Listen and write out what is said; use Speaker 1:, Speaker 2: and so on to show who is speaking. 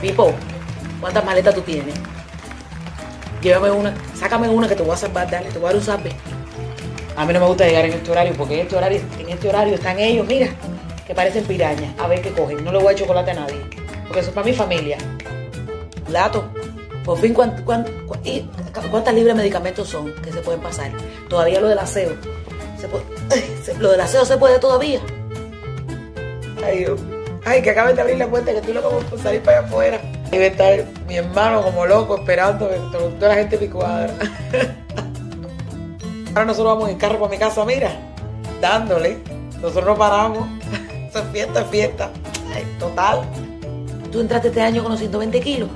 Speaker 1: Pipo, ¿cuántas maletas tú tienes? Llévame una, sácame una que te voy a salvar, dale, te voy a dar un salve. A mí no me gusta llegar en este horario, porque en este horario, en este horario están ellos, mira, que parecen pirañas, a ver qué cogen. No le voy a chocolate a nadie, porque eso es para mi familia. Lato, por fin, ¿cuántas libres de medicamentos son que se pueden pasar? Todavía lo del aseo. Lo del aseo se puede todavía. Ay, Dios. Ay, que acaben de abrir la puerta, que estoy loco por salir para allá afuera. Y va a estar mi hermano como loco esperando toda la gente picuadra. Ahora nosotros vamos en carro para mi casa, mira, dándole. Nosotros no paramos. Eso es fiesta, es fiesta. Ay, total. ¿Tú entraste este año con los 120 kilos?